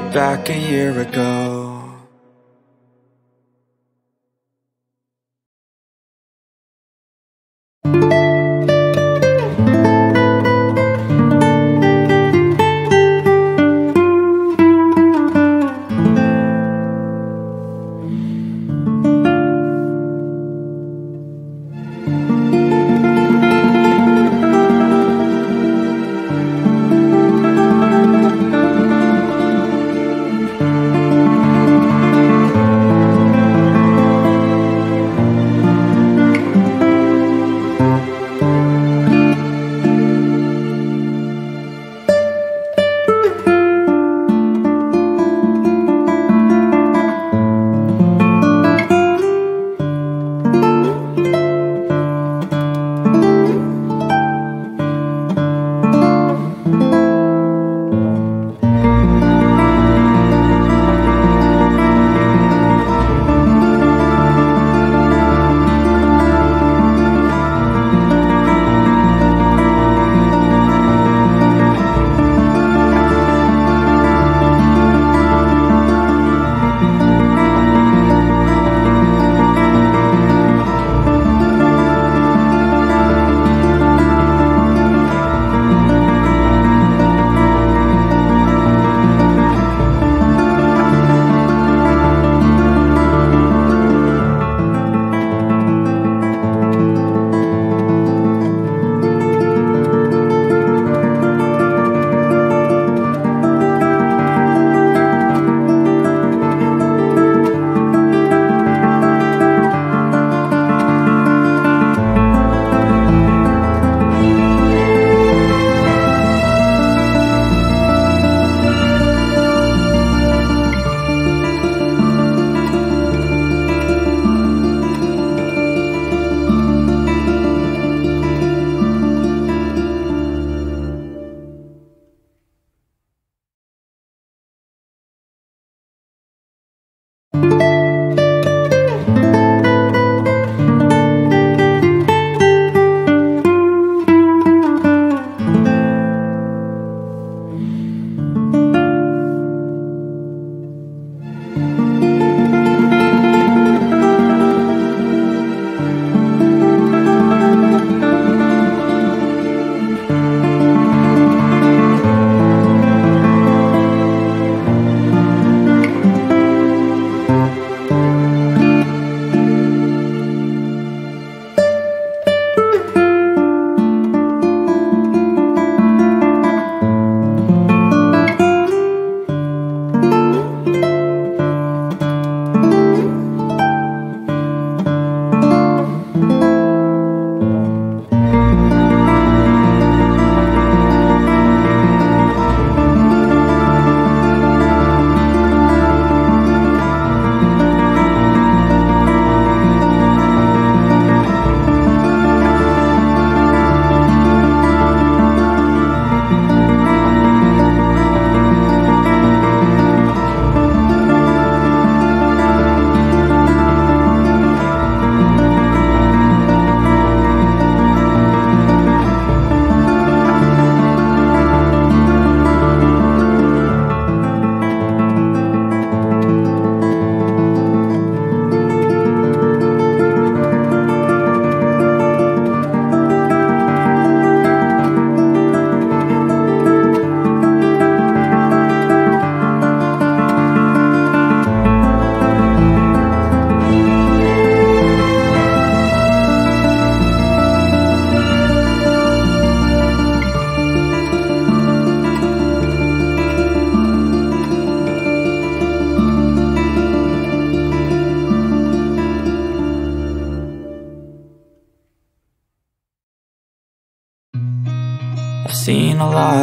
back a year ago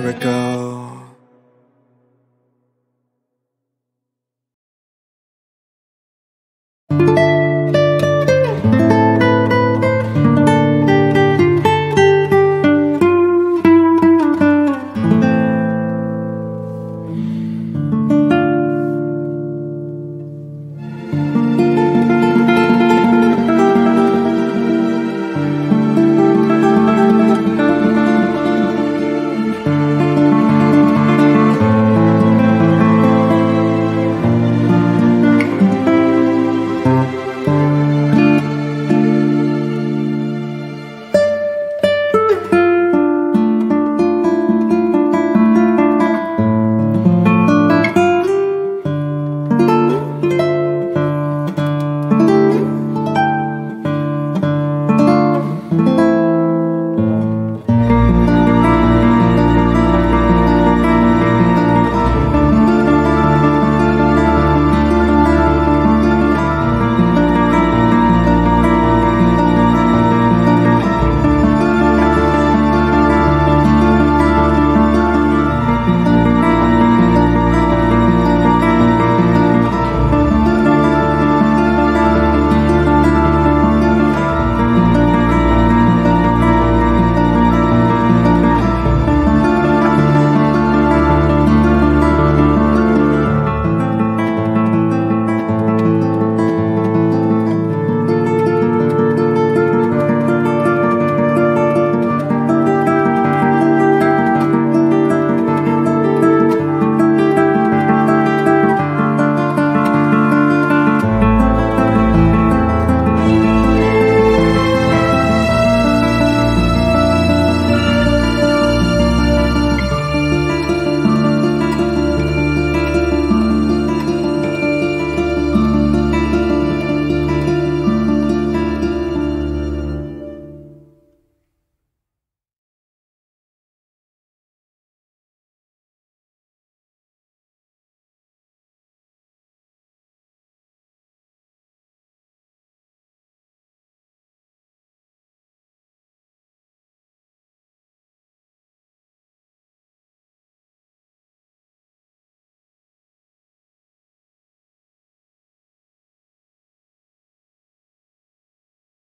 miracle.